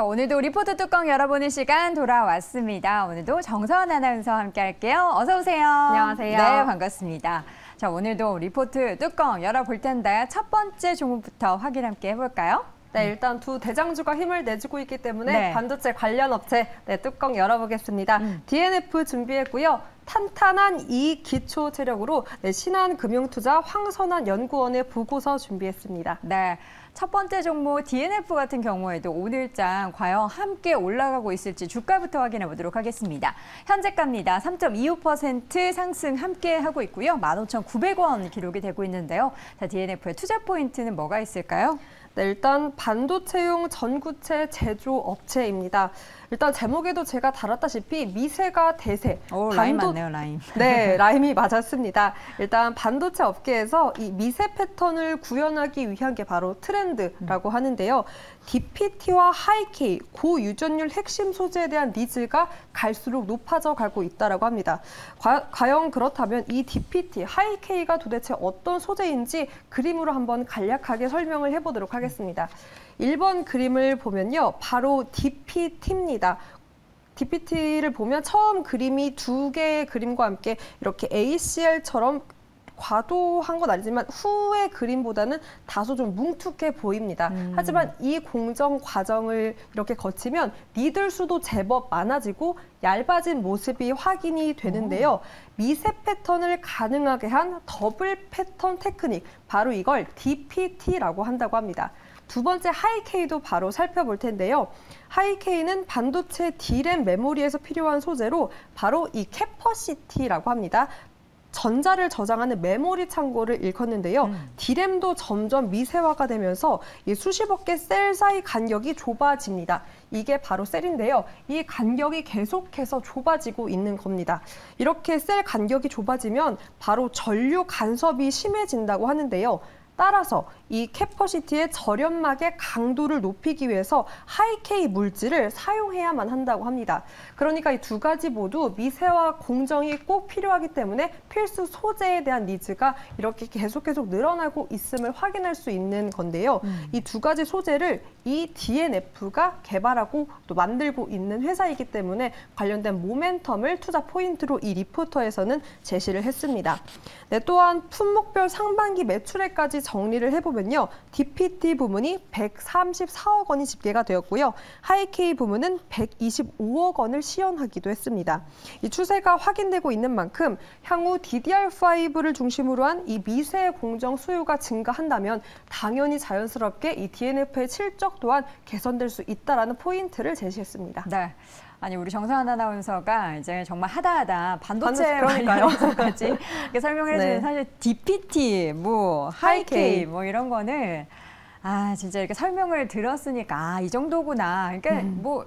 자, 오늘도 리포트 뚜껑 열어보는 시간 돌아왔습니다. 오늘도 정서원 아나운서와 함께 할게요. 어서 오세요. 안녕하세요. 네, 반갑습니다. 자, 오늘도 리포트 뚜껑 열어볼 텐데 첫 번째 종목부터 확인 함께 해볼까요? 네, 일단 두 대장주가 힘을 내주고 있기 때문에 네. 반도체 관련 업체 네, 뚜껑 열어보겠습니다. 음. DNF 준비했고요. 탄탄한 이 기초 체력으로 네, 신한금융투자 황선한 연구원의 보고서 준비했습니다. 네. 첫 번째 종목 DNF 같은 경우에도 오늘장 과연 함께 올라가고 있을지 주가부터 확인해 보도록 하겠습니다. 현재가입니다. 3.25% 상승 함께 하고 있고요. 15,900원 기록이 되고 있는데요. 자, DNF의 투자 포인트는 뭐가 있을까요? 네, 일단 반도체용 전구체 제조 업체입니다. 일단 제목에도 제가 달았다시피 미세가 대세. 오, 라임 반도- 맞네요, 라임. 네, 라임이 맞았습니다. 일단 반도체 업계에서 이 미세 패턴을 구현하기 위한 게 바로 트렌드라고 하는데요. DPT와 하이케이, 고유전율 핵심 소재에 대한 니즈가 갈수록 높아져 가고 있다고 합니다. 과, 과연 그렇다면 이 DPT, 하이케이가 도대체 어떤 소재인지 그림으로 한번 간략하게 설명을 해보도록 하겠습니다. 1번 그림을 보면요. 바로 DPT입니다. DPT를 보면 처음 그림이 두 개의 그림과 함께 이렇게 ACL처럼 과도한 건 아니지만 후의 그림보다는 다소 좀 뭉툭해 보입니다. 음. 하지만 이 공정 과정을 이렇게 거치면 needle 수도 제법 많아지고 얇아진 모습이 확인이 되는데요. 미세 패턴을 가능하게 한 double pattern technique, 바로 이걸 DPT라고 한다고 합니다. 두 번째 high-k도 바로 살펴볼 텐데요. high-k는 반도체 D램 메모리에서 필요한 소재로 바로 이 capacity라고 합니다. 전자를 저장하는 메모리 창고를 일컫는데요. 음. D램도 점점 미세화가 되면서 이 수십억 개 셀 사이 간격이 좁아집니다. 이게 바로 셀인데요. 이 간격이 계속해서 좁아지고 있는 겁니다. 이렇게 셀 간격이 좁아지면 바로 전류 간섭이 심해진다고 하는데요. 따라서 이 캐퍼시티의 절연막의 강도를 높이기 위해서 하이케이 물질을 사용해야만 한다고 합니다. 그러니까 이 두 가지 모두 미세와 공정이 꼭 필요하기 때문에 필수 소재에 대한 니즈가 이렇게 계속 계속 늘어나고 있음을 확인할 수 있는 건데요. 이두 가지 소재를 이 DNF가 개발하고 또 만들고 있는 회사이기 때문에 관련된 모멘텀을 투자 포인트로 이 리포터에서는 제시를 했습니다. 네, 또한 품목별 상반기 매출액까지 정리를 해보면요. DPT 부문이 134억 원이 집계가 되었고요. 하이케이 부문은 125억 원을 시연하기도 했습니다. 이 추세가 확인되고 있는 만큼 향후 DDR5를 중심으로 한 이 미세 공정 수요가 증가한다면 당연히 자연스럽게 이 DNF의 실적 또한 개선될 수 있다라는 포인트를 제시했습니다. 네. 아니 우리 정서한 아나운서가 이제 정말 하다하다 반도체 이렇게 설명을 해주는 네. 사실 DPT, 뭐 하이케이 하이케이. 뭐 이런 거는 아 진짜 이렇게 설명을 들었으니까 아, 이 정도구나. 그러니까 음. 뭐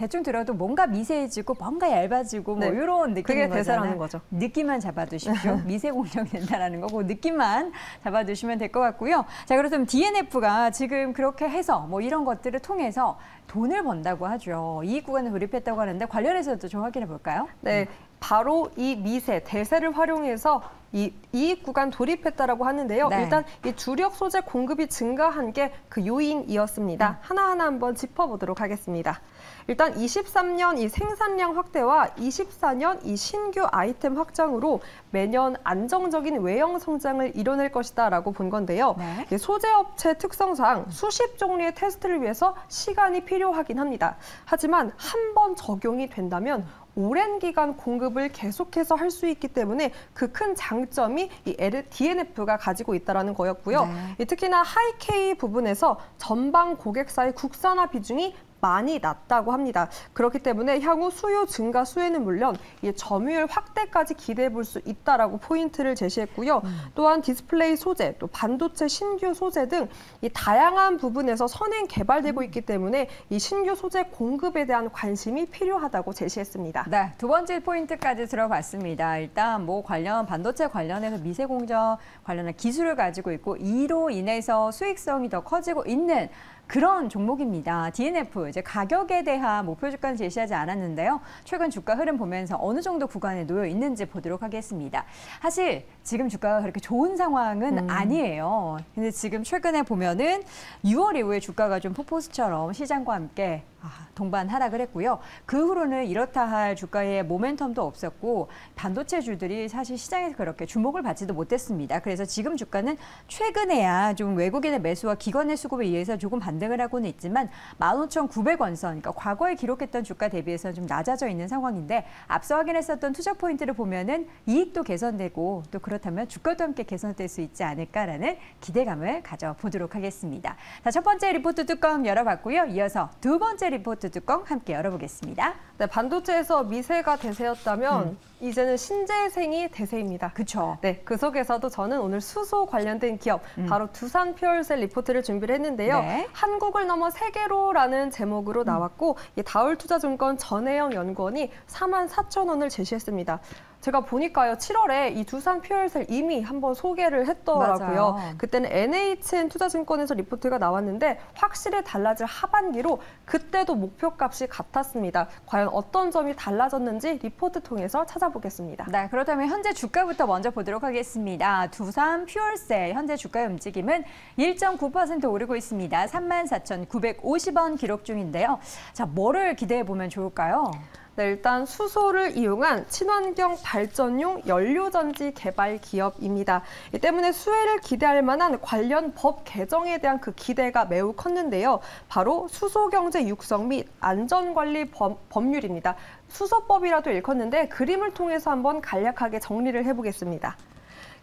대충 들어도 뭔가 미세해지고 뭔가 얇아지고 뭐 네. 이런 느낌인 그게. 대세라는 거죠. 느낌만 잡아두십시오. 미세 공정이 된다라는 거고 느낌만 잡아두시면 될 것 같고요. 자 그렇다면 DNF가 지금 그렇게 해서 뭐 이런 것들을 통해서 돈을 번다고 하죠. 이익 구간에 돌입했다고 하는데 관련해서도 좀 확인해 볼까요? 네, 바로 이 미세 대세를 활용해서 이 이익 구간 돌입했다라고 하는데요. 네. 일단 이 주력 소재 공급이 증가한 게 그 요인이었습니다. 하나하나 한번 짚어보도록 하겠습니다. 일단 23년 이 생산량 확대와 24년 이 신규 아이템 확장으로 매년 안정적인 외형 성장을 이뤄낼 것이다라고 본 건데요. 네. 이 소재 업체 특성상 수십 종류의 테스트를 위해서 시간이 필요하긴 합니다. 하지만 한 번 적용이 된다면 오랜 기간 공급을 계속해서 할 수 있기 때문에 그 큰 장 점이 이 DNF가 가지고 있다라는 거였고요. 네. 이 특히나 high-k 부분에서 전방 고객사의 국산화 비중이 많이 낮다고 합니다. 그렇기 때문에 향후 수요 증가 수혜는 물론 이 점유율 확대까지 기대해 볼 수 있다라고 포인트를 제시했고요. 또한 디스플레이 소재, 또 반도체 신규 소재 등이 다양한 부분에서 선행 개발되고 있기 때문에 이 신규 소재 공급에 대한 관심이 필요하다고 제시했습니다. 네, 두 번째 포인트까지 들어봤습니다. 일단 뭐 관련 반도체 관련해서 미세 공정 관련한 기술을 가지고 있고 이로 인해서 수익성이 더 커지고 있는 그런 종목입니다. DNF 이제 가격에 대한 목표 주가는 제시하지 않았는데요. 최근 주가 흐름 보면서 어느 정도 구간에 놓여 있는지 보도록 하겠습니다. 사실 지금 주가가 그렇게 좋은 상황은 음. 아니에요. 근데 지금 최근에 보면은 6월 이후에 주가가 좀 폭포수처럼 시장과 함께 아, 동반 하락을 했고요. 그 후로는 이렇다 할 주가의 모멘텀도 없었고 반도체주들이 사실 시장에서 그렇게 주목을 받지도 못했습니다. 그래서 지금 주가는 최근에야 좀 외국인의 매수와 기관의 수급에 의해서 조금 반등을 하고는 있지만 15,900원 선, 그러니까 과거에 기록했던 주가 대비해서 좀 낮아져 있는 상황인데 앞서 확인했었던 투자 포인트를 보면은 이익도 개선되고 또 그렇 다면 주가도 함께 개선될 수 있지 않을까라는 기대감을 가져보도록 하겠습니다. 자, 첫 번째 리포트 뚜껑 열어봤고요. 이어서 두 번째 리포트 뚜껑 함께 열어보겠습니다. 네, 반도체에서 미세가 대세였다면 음. 이제는 신재생이 대세입니다. 그쵸. 네, 그 속에서도 저는 오늘 수소 관련된 기업, 음. 바로 두산 퓨얼셀 리포트를 준비를 했는데요. 네. 한국을 넘어 세계로라는 제목으로 나왔고, 이 다올투자증권 전혜영 연구원이 4만 4천 원을 제시했습니다. 제가 보니까요, 7월에 이 두산 퓨얼셀 이미 한번 소개를 했더라고요. 맞아요. 그때는 NHN 투자증권에서 리포트가 나왔는데 확실히 달라질 하반기로 그때도 목표값이 같았습니다. 과연 어떤 점이 달라졌는지 리포트 통해서 찾아보겠습니다. 네, 그렇다면 현재 주가부터 먼저 보도록 하겠습니다. 두산 퓨얼셀 현재 주가의 움직임은 1.9% 오르고 있습니다. 34,950원 기록 중인데요. 자, 뭐를 기대해 보면 좋을까요? 네, 일단 수소를 이용한 친환경 발전용 연료전지 개발 기업입니다. 이 때문에 수혜를 기대할 만한 관련 법 개정에 대한 그 기대가 매우 컸는데요. 바로 수소경제 육성 및 안전관리 법, 법률입니다. 수소법이라도 일컫는데 그림을 통해서 한번 간략하게 정리를 해보겠습니다.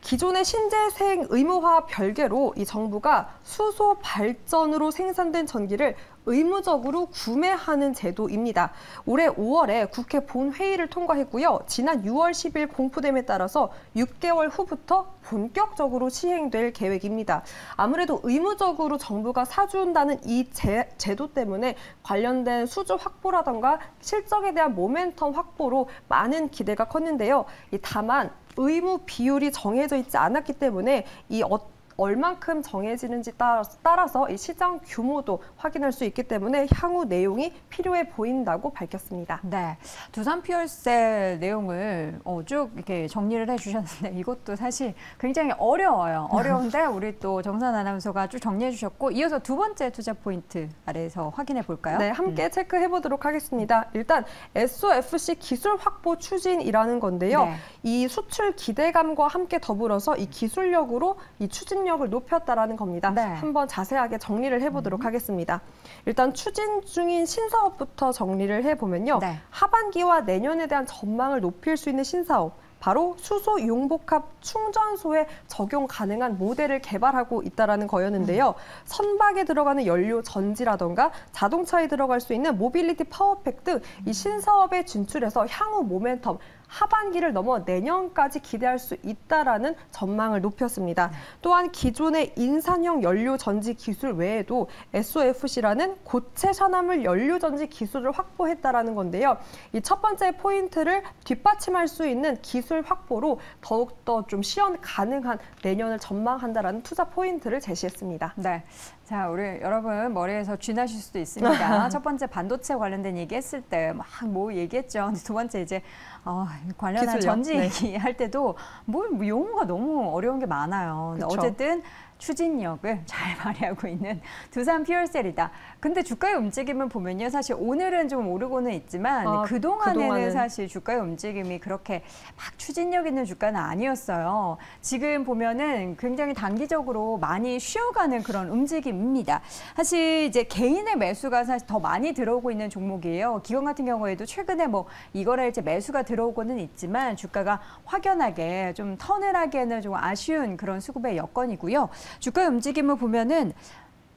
기존의 신재생 의무화 별개로 이 정부가 수소 발전으로 생산된 전기를 의무적으로 구매하는 제도입니다. 올해 5월에 국회 본회의를 통과했고요. 지난 6월 10일 공포됨에 따라서 6개월 후부터 본격적으로 시행될 계획입니다. 아무래도 의무적으로 정부가 사준다는 이 제, 제도 때문에 관련된 수주 확보라던가 실적에 대한 모멘텀 확보로 많은 기대가 컸는데요. 이 다만 의무 비율이 정해져 있지 않았기 때문에 이 어, 얼만큼 정해지는지 따라서 이 시장 규모도 확인할 수 있기 때문에 향후 내용이 필요해 보인다고 밝혔습니다. 네, 두산 퓨얼셀 내용을 어, 쭉 이렇게 정리를 해주셨는데 이것도 사실 굉장히 어려워요. 어려운데 우리 또 정산 아나운서가 쭉 정리해 주셨고 이어서 두 번째 투자 포인트 아래에서 확인해 볼까요? 네, 함께 체크해 보도록 하겠습니다. 일단 SOFC 기술 확보 추진이라는 건데요. 네. 이 수출 기대감과 함께 더불어서 이 기술력으로 이 추진 력을 높였다라는 겁니다. 네. 한번 자세하게 정리를 해보도록 하겠습니다. 일단 추진 중인 신사업부터 정리를 해보면요. 네. 하반기와 내년에 대한 전망을 높일 수 있는 신사업. 바로 수소 용복합 충전소에 적용 가능한 모델을 개발하고 있다라는 거였는데요. 선박에 들어가는 연료 전지라던가 자동차에 들어갈 수 있는 mobility power pack 등 이 신사업에 진출해서 향후 모멘텀 하반기를 넘어 내년까지 기대할 수 있다라는 전망을 높였습니다. 또한 기존의 인산형 연료 전지 기술 외에도 SOFC라는 고체 산화물 연료 전지 기술을 확보했다라는 건데요. 이 첫 번째 포인트를 뒷받침할 수 있는 기술 확보로 더욱 더 좀 실현 가능한 내년을 전망한다라는 투자 포인트를 제시했습니다. 네. 자, 우리 여러분 머리에서 쥐 나실 수도 있습니다. 첫 번째 반도체 관련된 얘기 했을 때 막 뭐 얘기했죠. 두 번째 이제 어, 관련한 기술력. 전지 네. 얘기할 때도 뭘 뭐 용어가 너무 어려운 게 많아요. 어쨌든 추진력을 잘 발휘하고 있는 두산 퓨얼셀이다. 근데 주가의 움직임을 보면요. 사실 오늘은 좀 오르고는 있지만 아, 그동안에는 그동안은. 사실 주가의 움직임이 그렇게 막 추진력 있는 주가는 아니었어요. 지금 보면은 굉장히 단기적으로 많이 쉬어가는 그런 움직임입니다. 사실 이제 개인의 매수가 사실 더 많이 들어오고 있는 종목이에요. 기관 같은 경우에도 최근에 뭐 이거랄지 매수가 들어오고는 있지만 주가가 확연하게 좀 하기에는 좀 아쉬운 그런 수급의 여건이고요. 주가의 움직임을 보면은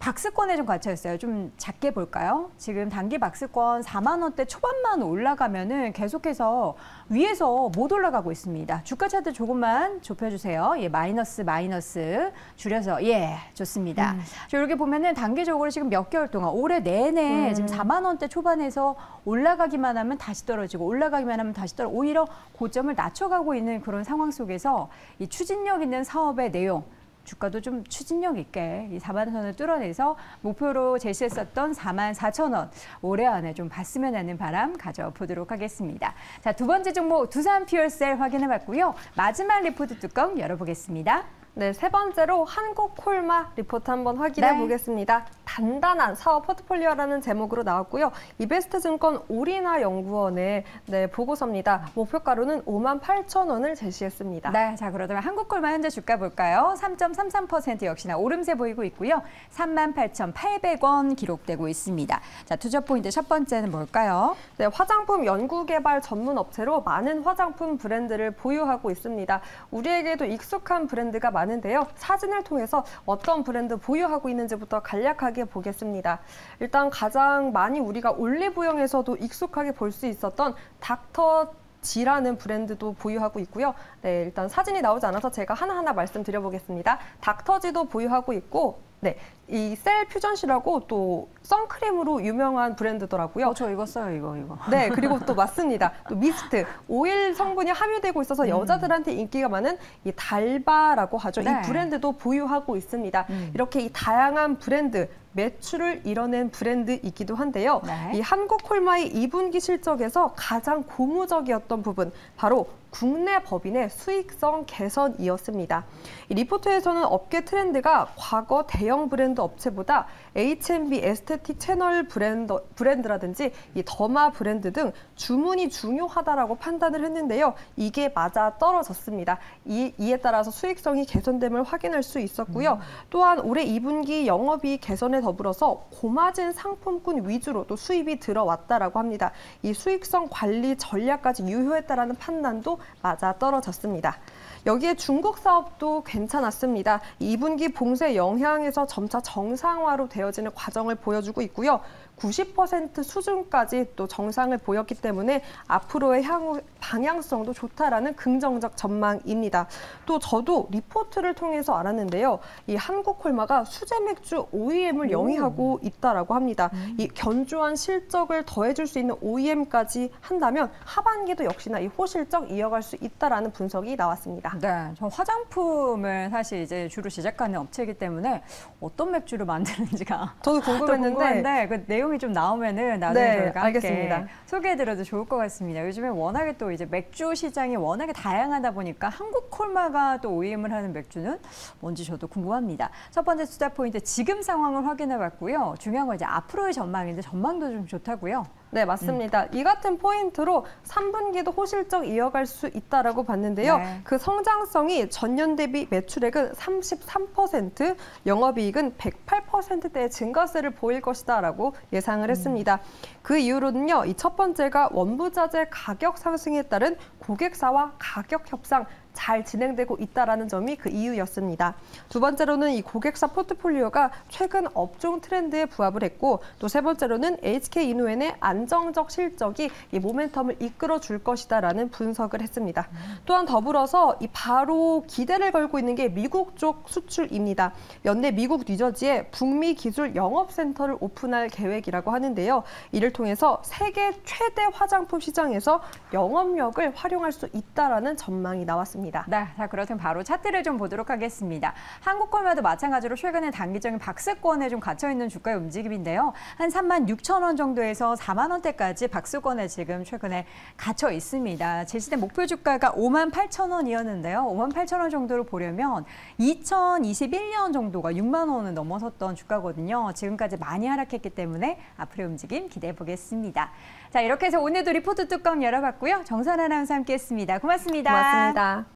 박스권에 좀 갇혀 있어요. 좀 작게 볼까요? 지금 단기 박스권 4만 원대 초반만 올라가면은 계속해서 위에서 못 올라가고 있습니다. 주가 차트 조금만 좁혀주세요. 예, 마이너스 마이너스 줄여서 예, 좋습니다. 자, 이렇게 보면은 단기적으로 지금 몇 개월 동안 올해 내내 음. 지금 4만 원대 초반에서 올라가기만 하면 다시 떨어지고 올라가기만 하면 다시 떨어 오히려 고점을 낮춰가고 있는 그런 상황 속에서 이 추진력 있는 사업의 내용 주가도 좀 추진력 있게 이 4만 선을 뚫어내서 목표로 제시했었던 4만 4천 원 올해 안에 좀 봤으면 하는 바람 가져보도록 하겠습니다. 자, 두 번째 종목 두산 퓨얼셀 확인해 봤고요. 마지막 리포트 뚜껑 열어보겠습니다. 네, 세 번째로 한국 콜마 리포트 한번 확인해 네. 보겠습니다. 단단한 사업 포트폴리오라는 제목으로 나왔고요. 이베스트증권 오리나 연구원의 네, 보고서입니다. 목표가로는 5만 8천 원을 제시했습니다. 네, 자 그러면 한국콜마 현재 주가 볼까요? 3.33% 역시나 오름세 보이고 있고요. 38,800원 기록되고 있습니다. 자, 투자 포인트 첫 번째는 뭘까요? 네, 화장품 연구개발 전문 업체로 많은 화장품 브랜드를 보유하고 있습니다. 우리에게도 익숙한 브랜드가 많 은데요. 사진을 통해서 어떤 브랜드 보유하고 있는지부터 간략하게 보겠습니다. 일단 가장 많이 우리가 올리브영에서도 익숙하게 볼 수 있었던 닥터 지라는 브랜드도 보유하고 있고요. 네, 일단 사진이 나오지 않아서 제가 하나하나 말씀드려보겠습니다. 닥터지도 보유하고 있고, 네, 이 셀 퓨전시라고 또 선크림으로 유명한 브랜드더라고요. 어, 저 이거 써요, 이거, 이거. 네, 그리고 또 맞습니다. 또 미스트, 오일 성분이 함유되고 있어서 여자들한테 인기가 많은 이 달바라고 하죠. 네. 이 브랜드도 보유하고 있습니다. 음. 이렇게 이 다양한 브랜드, 매출을 이뤄낸 브랜드이기도 한데요. 네. 이 한국콜마의 2분기 실적에서 가장 고무적이었던 부분, 바로 국내 법인의 수익성 개선이었습니다. 이 리포트에서는 업계 트렌드가 과거 대형 브랜드 업체보다 H&B 에스테틱 채널 브랜드, 브랜드라든지 이 더마 브랜드 등 주문이 중요하다라고 판단을 했는데요. 이게 맞아 떨어졌습니다. 이, 이에 따라서 수익성이 개선됨을 확인할 수 있었고요. 또한 올해 2분기 영업이익 개선에 더불어서 고마진 상품군 위주로 또 수입이 들어왔다라고 합니다. 이 수익성 관리 전략까지 유효했다라는 판단도 맞아 떨어졌습니다. 여기에 중국 사업도 괜찮았습니다. 2분기 봉쇄 영향에서 점차 정상화로 되어지는 과정을 보여주고 있고요. 90% 수준까지 또 정상을 보였기 때문에 앞으로의 향후 방향성도 좋다라는 긍정적 전망입니다. 또 저도 리포트를 통해서 알았는데요. 이 한국 콜마가 수제 맥주 OEM을 영위하고 있다라고 합니다. 이 견조한 실적을 더해줄 수 있는 OEM까지 한다면 하반기도 역시나 이 호실적 이어갈 수 있다라는 분석이 나왔습니다. 네, 저 화장품을 사실 이제 주로 제작하는 업체이기 때문에 어떤 맥 주를 만드는지가 저도 또 궁금했는데 그 내용이 좀 나오면은 나중에 네, 저희가 알겠습니다. 소개해드려도 좋을 것 같습니다. 요즘에 워낙에 또 이제 맥주 시장이 워낙에 다양하다 보니까 한국 콜마가 또 OEM을 하는 맥주는 뭔지 저도 궁금합니다. 첫 번째 투자 포인트 지금 상황을 확인해봤고요. 중요한 건 이제 앞으로의 전망인데 전망도 좀 좋다고요. 네, 맞습니다. 이 같은 포인트로 3분기도 호실적 이어갈 수 있다라고 봤는데요. 네. 그 성장성이 전년 대비 매출액은 33%, 영업이익은 108%대의 증가세를 보일 것이다라고 예상을 했습니다. 그 이유로는요. 이 첫 번째가 원부자재 가격 상승에 따른 고객사와 가격 협상 잘 진행되고 있다라는 점이 그 이유였습니다. 두 번째로는 이 고객사 포트폴리오가 최근 업종 트렌드에 부합을 했고 또 세 번째로는 HK 이노엔의 안정적 실적이 이 모멘텀을 이끌어 줄 것이다라는 분석을 했습니다. 또한 더불어서 이 바로 기대를 걸고 있는 게 미국 쪽 수출입니다. 연내 미국 뉴저지에 북미 기술 영업 센터를 오픈할 계획이라고 하는데요. 이를 통해서 세계 최대 화장품 시장에서 영업력을 활용할 수 있다라는 전망이 나왔습니다. 네, 자 그렇다면 바로 차트를 좀 보도록 하겠습니다. 한국콜마도 마찬가지로 최근에 단기적인 박스권에 좀 갇혀 있는 주가의 움직임인데요. 한 3만 6천 원 정도에서 4만 원대까지 박스권에 지금 최근에 갇혀 있습니다. 제시된 목표 주가가 5만 8천 원이었는데요. 5만 8천 원 정도를 보려면 2021년 정도가 6만 원을 넘어섰던 주가거든요. 지금까지 많이 하락했기 때문에 앞으로의 움직임 기대해 보겠습니다. 자, 이렇게 해서 오늘도 리포트 뚜껑 열어봤고요. 정선 아나운서 함께했습니다. 고맙습니다. 고맙습니다.